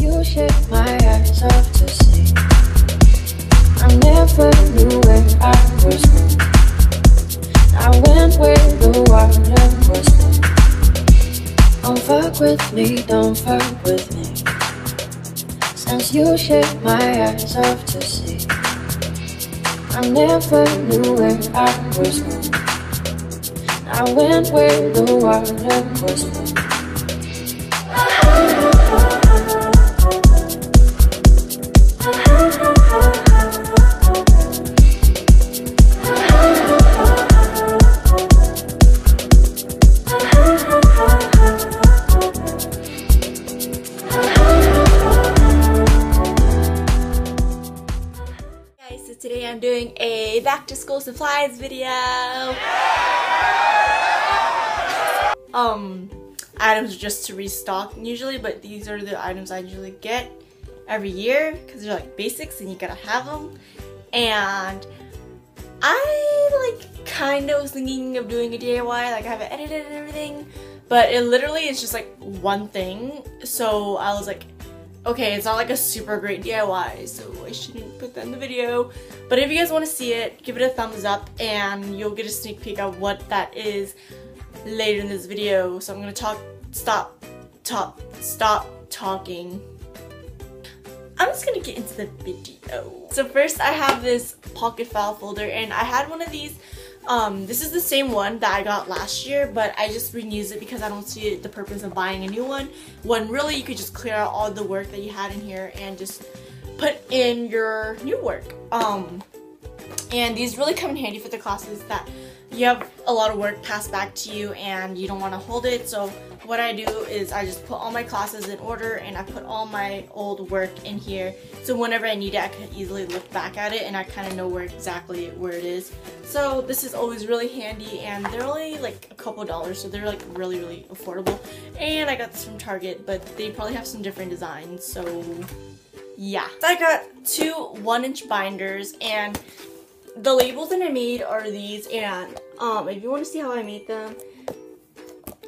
You shut my eyes off to see, I never knew where I was going. I went where the water was. Don't fuck with me, don't fuck with me. Since you my eyes off to see, I never knew where I was. I went where the water was. Today I'm doing a back to school supplies video. Um, items just to restock usually, but these are the items I usually get every year because they're like basics and you gotta have them. And I like kind of was thinking of doing a DIY, like I have it edited and everything, but it literally is just like one thing. So I was like, okay, it's not like a super great DIY, so I shouldn't put that in the video. But if you guys want to see it, give it a thumbs up and you'll get a sneak peek of what that is later in this video. So I'm gonna talk, stop, talk, stop talking. I'm just gonna get into the video. So first I have this pocket file folder and I had one of these um, this is the same one that I got last year, but I just renewed it because I don't see the purpose of buying a new one. When really you could just clear out all the work that you had in here and just put in your new work. Um, and these really come in handy for the classes that you have a lot of work passed back to you and you don't want to hold it. So what I do is I just put all my classes in order and I put all my old work in here. So whenever I need it, I can easily look back at it and I kind of know where exactly where it is. So this is always really handy and they're only like a couple dollars. So they're like really, really affordable. And I got this from Target, but they probably have some different designs. So yeah. So I got two one inch binders and the labels that I made are these and um, if you want to see how I made them,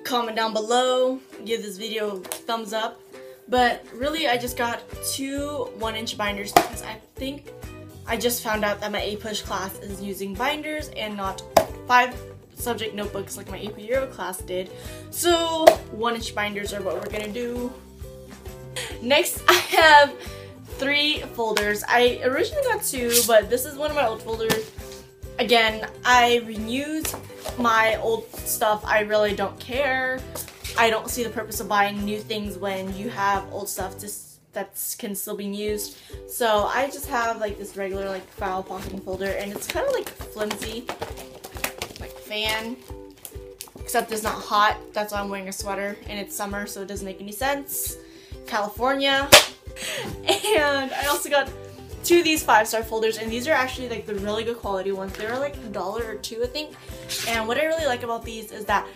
comment down below, give this video a thumbs up. But really I just got two one inch binders because I think I just found out that my APUSH class is using binders and not five subject notebooks like my AP Euro class did. So one inch binders are what we're gonna do. Next I have three folders. I originally got two, but this is one of my old folders. Again, I renewed my old stuff. I really don't care. I don't see the purpose of buying new things when you have old stuff that can still be used. So I just have like this regular like file pocketing folder and it's kind of like flimsy, like fan, except it's not hot. That's why I'm wearing a sweater and it's summer so it doesn't make any sense. California. And I also got of these five star folders and these are actually like the really good quality ones. They were like a dollar or two I think. And what I really like about these is that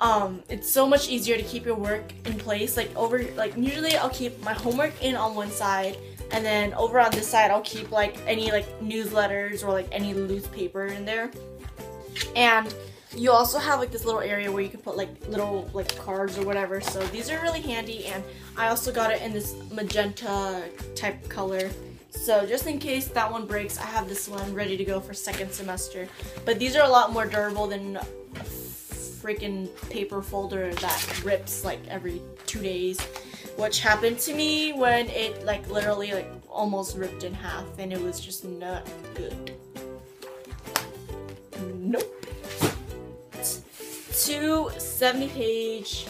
um, it's so much easier to keep your work in place. Like over, like usually I'll keep my homework in on one side, and then over on this side I'll keep like any like newsletters or like any loose paper in there. And you also have like this little area where you can put like little like cards or whatever. So these are really handy, and I also got it in this magenta type color. So just in case that one breaks, I have this one ready to go for second semester. But these are a lot more durable than freaking paper folder that rips like every two days. Which happened to me when it like literally like almost ripped in half and it was just not good. Nope. Two 70 page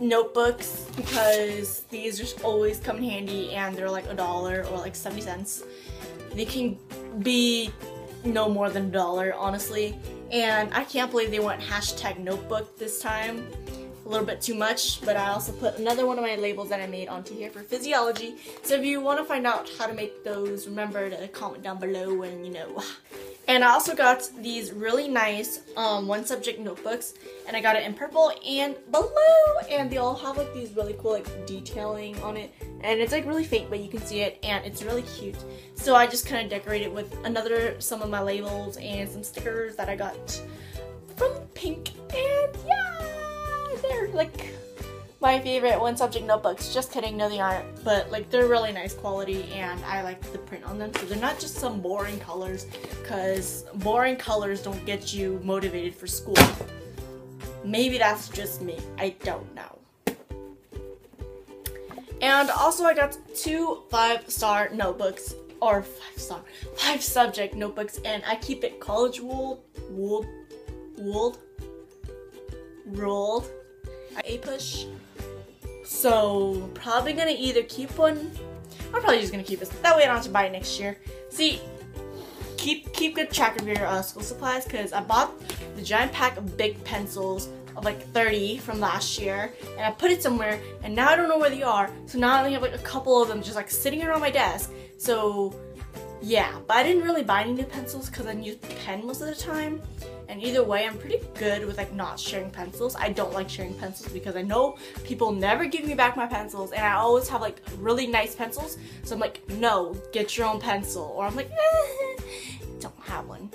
notebooks because these just always come in handy and they're like a dollar or like 70 cents they can be no more than a dollar honestly and I can't believe they went hashtag notebook this time. A little bit too much, but I also put another one of my labels that I made onto here for physiology. So if you want to find out how to make those, remember to comment down below and you know. And I also got these really nice um, one subject notebooks. And I got it in purple and blue. And they all have like these really cool like detailing on it. And it's like really faint but you can see it. And it's really cute. So I just kind of decorated with another some of my labels and some stickers that I got from Pink. And yeah they're like my favorite one subject notebooks. Just kidding, no they aren't. But like they're really nice quality and I like the print on them. So they're not just some boring colors because boring colors don't get you motivated for school. Maybe that's just me. I don't know. And also I got two five star notebooks or five star five subject notebooks and I keep it college wool wool wool rolled APUSH? So probably gonna either keep one. I'm probably just gonna keep this. That way I don't have to buy it next year. See keep keep good track of your uh, school supplies because I bought the giant pack of big pencils of like 30 from last year and I put it somewhere and now I don't know where they are. So now I only have like a couple of them just like sitting around my desk. So yeah but I didn't really buy any new pencils because I use pen most of the time and either way I'm pretty good with like not sharing pencils I don't like sharing pencils because I know people never give me back my pencils and I always have like really nice pencils so I'm like no get your own pencil or I'm like eh, don't have one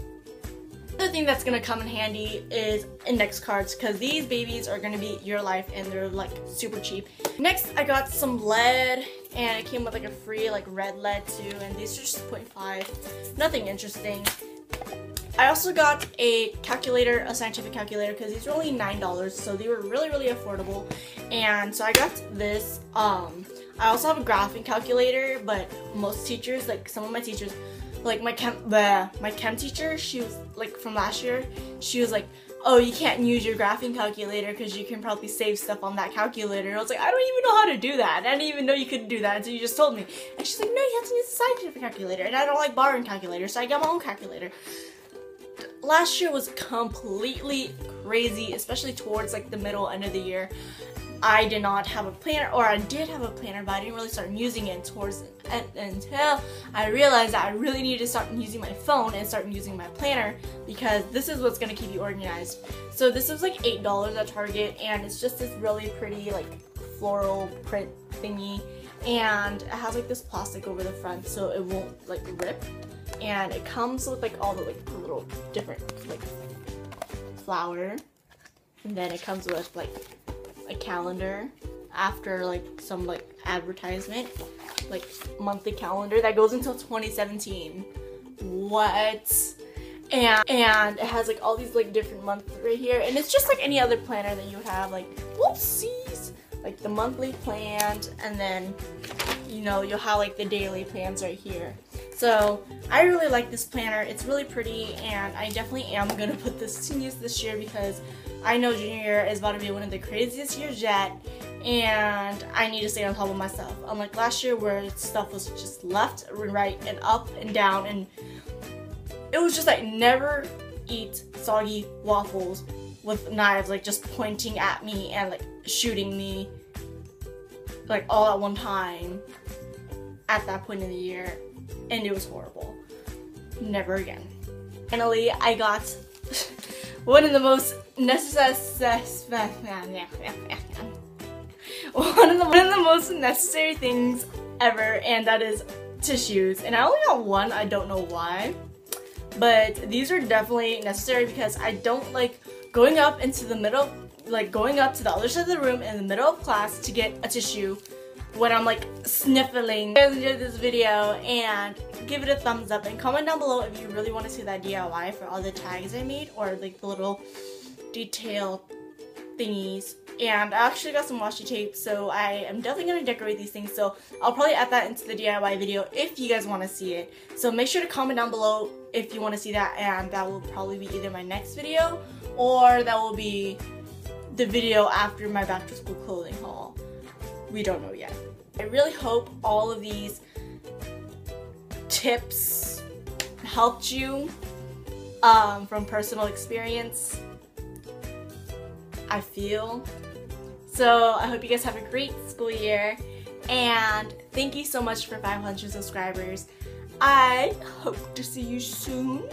Another thing that's gonna come in handy is index cards because these babies are gonna be your life and they're like super cheap. Next I got some lead and it came with like a free like red lead too and these are just 0.5. Nothing interesting. I also got a calculator, a scientific calculator, because these were only $9, so they were really, really affordable. And so I got this. Um, I also have a graphing calculator, but most teachers, like some of my teachers, like my chem the my chem teacher she was like from last year she was like oh you can't use your graphing calculator because you can probably save stuff on that calculator and I was like I don't even know how to do that I didn't even know you could do that until you just told me and she's like no you have to use a scientific calculator and I don't like borrowing calculators so I got my own calculator last year was completely crazy especially towards like the middle end of the year I did not have a planner, or I did have a planner, but I didn't really start using it towards until I realized that I really needed to start using my phone and start using my planner because this is what's gonna keep you organized. So this was like $8 at Target and it's just this really pretty like floral print thingy and it has like this plastic over the front so it won't like rip and it comes with like all the like little different like flower and then it comes with like a calendar after like some like advertisement like monthly calendar that goes until 2017 what? And and it has like all these like different months right here. And it's just like any other planner that you have like whoopsies like the monthly plans and then you know you'll have like the daily plans right here so I really like this planner it's really pretty and I definitely am gonna put this to use this year because I know junior year is about to be one of the craziest years yet and I need to stay on top of my stuff. Unlike last year where stuff was just left and right and up and down and it was just like never eat soggy waffles with knives like just pointing at me and like shooting me like all at one time at that point in the year and it was horrible. Never again. Finally, I got one of the most necessary one of the one of the most necessary things ever and that is tissues and I only got one I don't know why but these are definitely necessary because I don't like going up into the middle like going up to the other side of the room in the middle of class to get a tissue when I'm like sniffling. If you guys enjoyed this video and give it a thumbs up and comment down below if you really want to see that DIY for all the tags I made or like the little detail thingies. And I actually got some washi tape so I am definitely going to decorate these things. So I'll probably add that into the DIY video if you guys want to see it. So make sure to comment down below if you want to see that and that will probably be either my next video or that will be the video after my back to school clothing haul we don't know yet I really hope all of these tips helped you um, from personal experience I feel. So I hope you guys have a great school year and thank you so much for 500 subscribers. I hope to see you soon